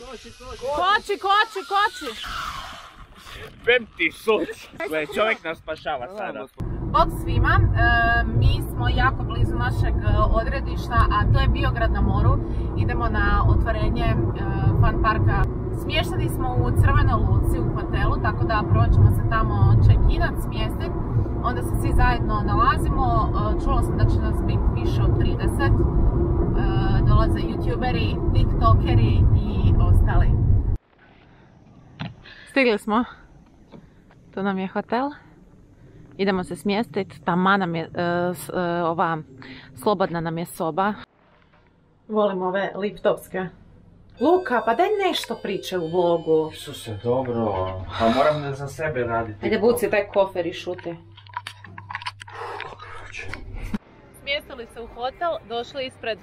Koči, koči, koči. Pem ti suc. Gle, čovjek nas spašava sada. Bog svima, e, mi smo jako blizu našeg e, odredišta, a to je Biograd na moru. Idemo na otvorenje e, fun parka. Smješteni smo u Crvenoj luci u hotelu, tako da prvo ćemo se tamo check-inat, smjestiti. Onda se svi zajedno nalazimo. E, sam da će nas biti više od 30. E, Dolaze youtuberi, tiktokeri i ostali. Stigli smo. Tu nam je hotel. Idemo se smjestiti. Tama nam je, e, s- e, ova, slobodna nam je soba. Volim ove liftovske. Luka, pa daj nešto priče u vlogu. Isuse, dobro. Pa moram da za sebe raditi. Ajde, buci taj kofer i šuti. Smjestili se u hotel, došli ispred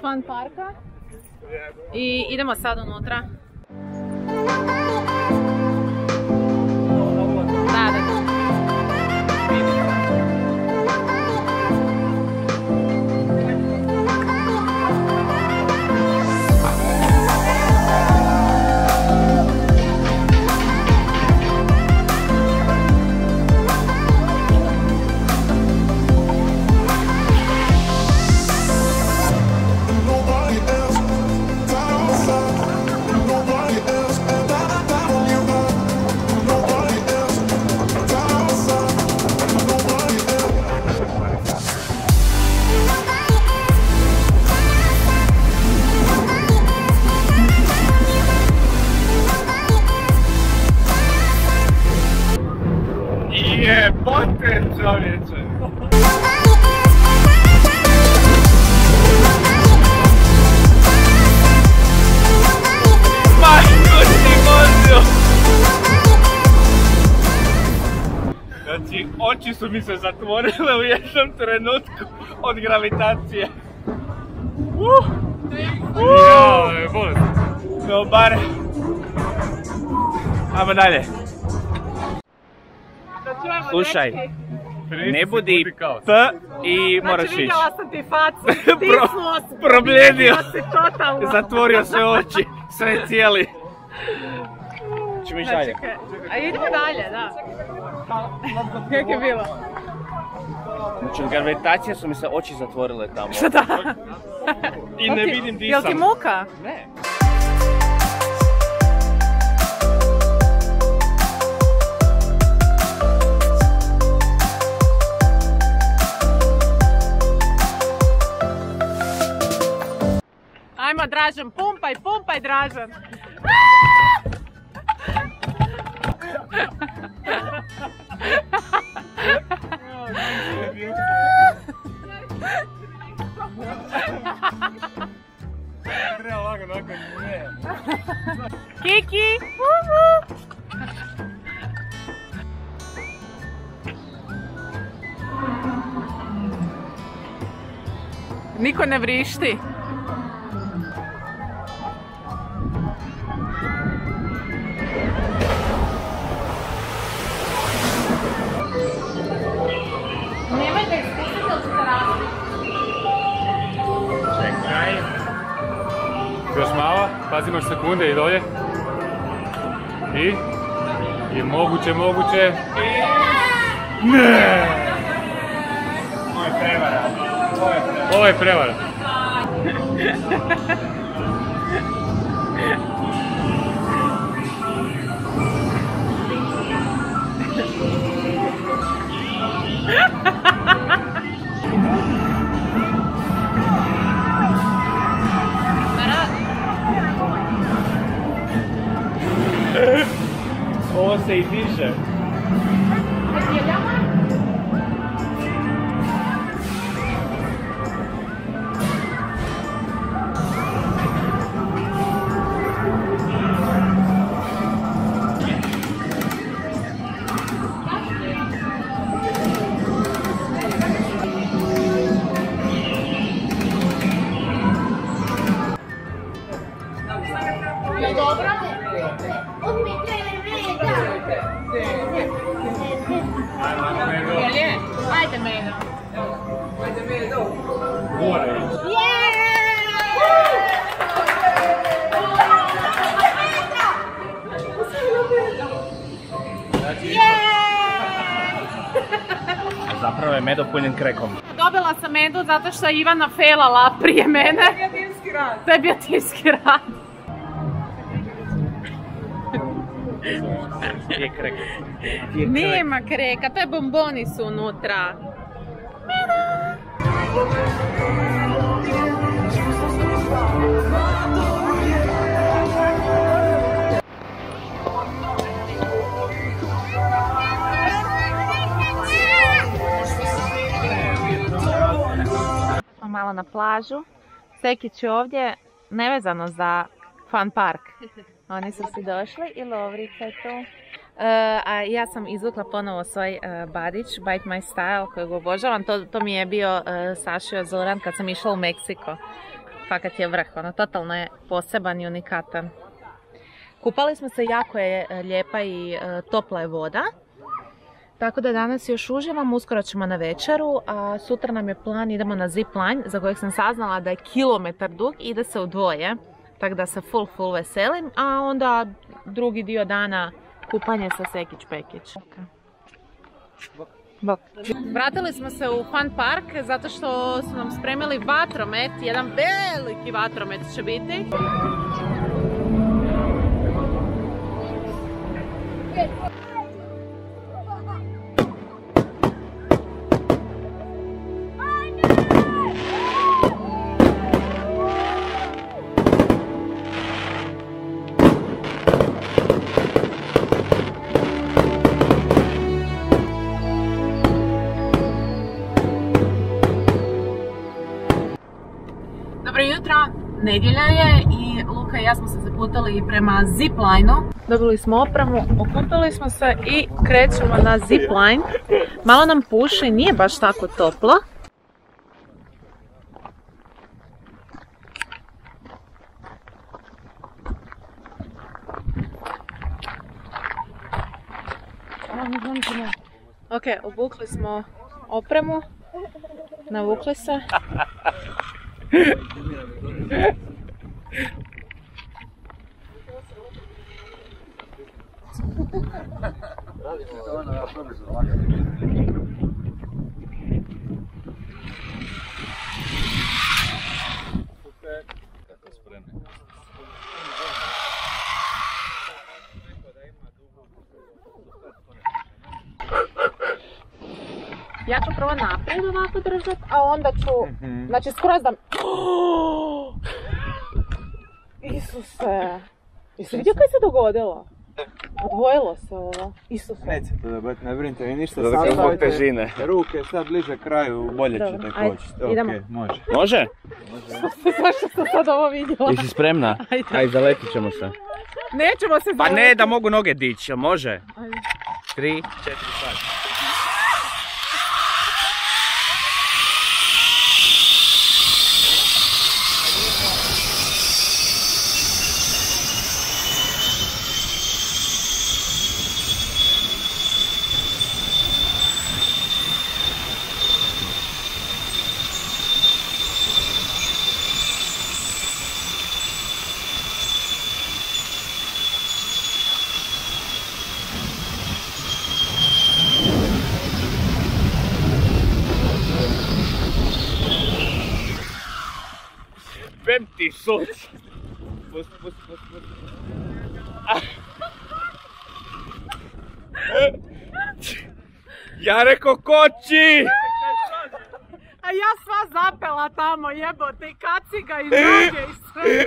fun parka i idemo sad unutra. Oči su mi se zatvorile u jednom trenutku od gravitacije. Uh, uh, Dobar. Ajmo dalje. Slušaj, ne budi P i moraš ići. sam ti facu, Pro- Probljedio. si totalno. Zatvorio sve oči, sve cijeli. Ćemo ići dalje. A idemo dalje, da. Kako je bilo? Znači, od gravitacije su mi se oči zatvorile tamo. Da. I ne vidim di Jel ti sam. muka? Ne. Ajmo Dražan, pumpaj, pumpaj Dražan. Kiki! Niko ne vrišti. Pazimo sekunde i dolje. I? I moguće, moguće. Ne! Ovo je prevara. Ovo je prevara. Atemeda. Atemeda. Bora. Zapravo je medo punjen krekom. Dobila sam medu zato što je Ivana felala prije mene. To je bio timski rad. To je bio timski rad. Krek. Nema kreka, to je bomboni su unutra. Malo na plažu. Sekić je ovdje nevezano za fun park. Oni su svi došli i Lovrica je tu. E, a ja sam izvukla ponovo svoj e, badić, Bite My Style, kojeg obožavam. To, to mi je bio e, sašio Zoran kad sam išla u Meksiko. Fakat je vrh, ono, totalno je poseban i unikatan. Kupali smo se, jako je lijepa i topla je voda. Tako da danas još uživamo, uskoro ćemo na večeru, a sutra nam je plan, idemo na zipline, za kojeg sam saznala da je kilometar dug, ide se u dvoje, tako da se full full veselim, a onda drugi dio dana kupanje sa Sekić Pekić. Vratili smo se u Fun Park zato što su nam spremili vatromet, jedan veliki vatromet će biti. Nedjelja je i Luka i ja smo se zaputali prema zipline-u. Dobili smo opremu, okupili smo se i krećemo na zipline. Malo nam puše, nije baš tako toplo. Ok, obukli smo opremu, navukli se. Ja ću prvo naprijed ovako držat, a onda ću, znači skroz da... Isuse! Jesi vidio kaj se dogodilo? Odvojilo se ovo. Isuse. Neće to dobiti, ne brinite vi ništa, samo zbog težine. ruke sad bliže kraju, bolje Dobro, ćete ajde, kočiti. idemo. Ok, može. Može? Zašto sam sad ovo vidjela? Jesi spremna? Ajde. Ajde, zaletit ćemo se. Nećemo se Pa ne, da mogu noge dići, može? Ajde. Tri, četiri, sad. Vem ti suc. Pust, pust, pust, pust. Ja rekao koči! A ja sva zapela tamo, jebote, i kaciga i noge i sve.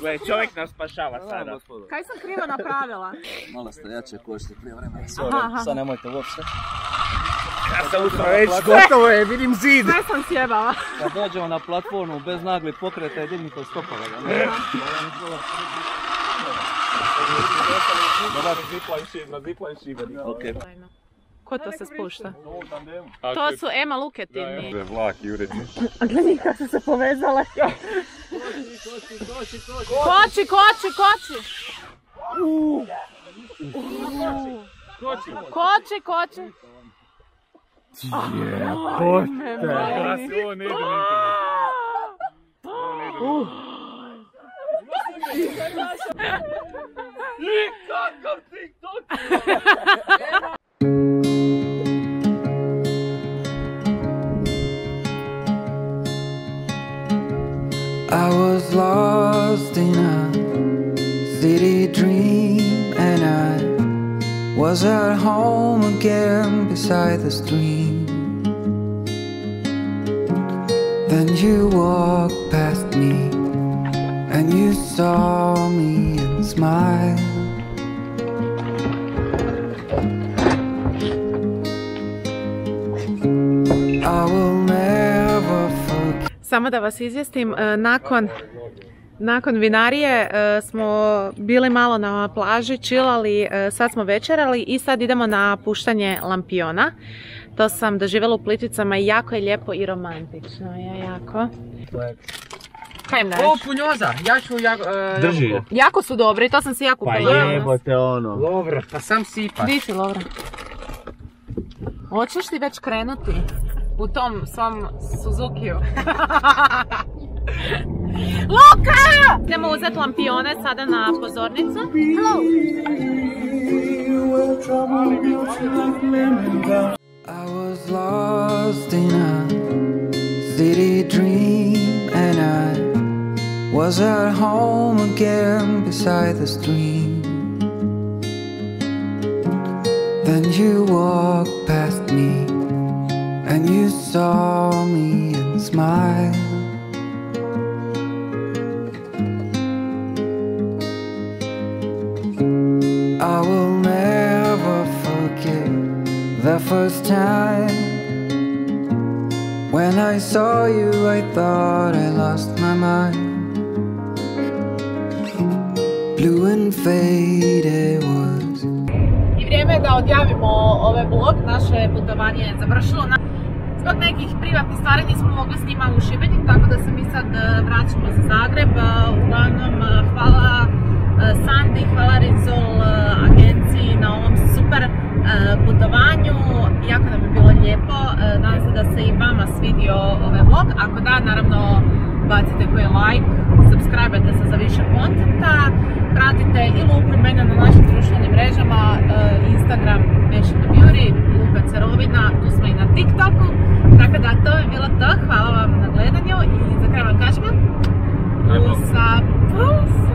Gle, čovjek nas spašava sada. kaj sam krivo napravila? Malo ste jače košite prije vremena. Aha. Sad nemojte uopšte. Ušao već, gotovo je, vidim zid. Sve sam sjebala. Kad dođemo na platformu bez naglih pokreta i dignite stopala. Da ne? Ok. Ko to se spušta? To su Ema Luketini. Vlak i. A gledaj kako su se povezale. Koči, koči, koči. Koči, koči. Da se ovo ne ide na internet. Was at home again beside the stream. Then you walked past me and you saw me and smiled. Samo da vas izvijestim, e, nakon, nakon vinarije e, smo bili malo na plaži, čilali, e, sad smo večerali i sad idemo na puštanje lampiona. To sam doživjela u Plitvicama i jako je lijepo i romantično je jako. Kaj im daješ? O, punjoza, ja ću jako... Drži. Jako su dobri, to sam si jako Pa kupila. jebote ono. Dobro, pa sam sipa. Di si, Lovra? Hoćeš ti već krenuti u tom svom Suzukiju? Luka! Idemo uzeti lampione sada na pozornicu. Hello! I was lost in a city dream, and I was at home again beside the stream. Then you walked past me, and you saw me and smiled. The first time when I saw you. I thought I lost my mind. Blue and faded was I vrijeme je da odjavimo ovaj vlog, naše putovanje je završilo. Zbog nekih privatnih stvari nismo mogli s njima u Šibenik, tako da se mi sad e, vraćamo za Zagreb. E, Uglavnom, e, hvala Sandi, hvala Rizol agenciji na ovom super E, putovanju, jako nam je bilo lijepo, e, nadam se da se i vama svidio ovaj vlog, ako da naravno bacite koji like, subscribe se za više kontenta, pratite i Luku i mene na našim društvenim mrežama, e, Instagram Fashion Beauty, Luka Cerovina, tu smo i na TikToku, tako da to je bilo to, hvala vam na gledanju i za kraj vam kažemo, pusa, pusa!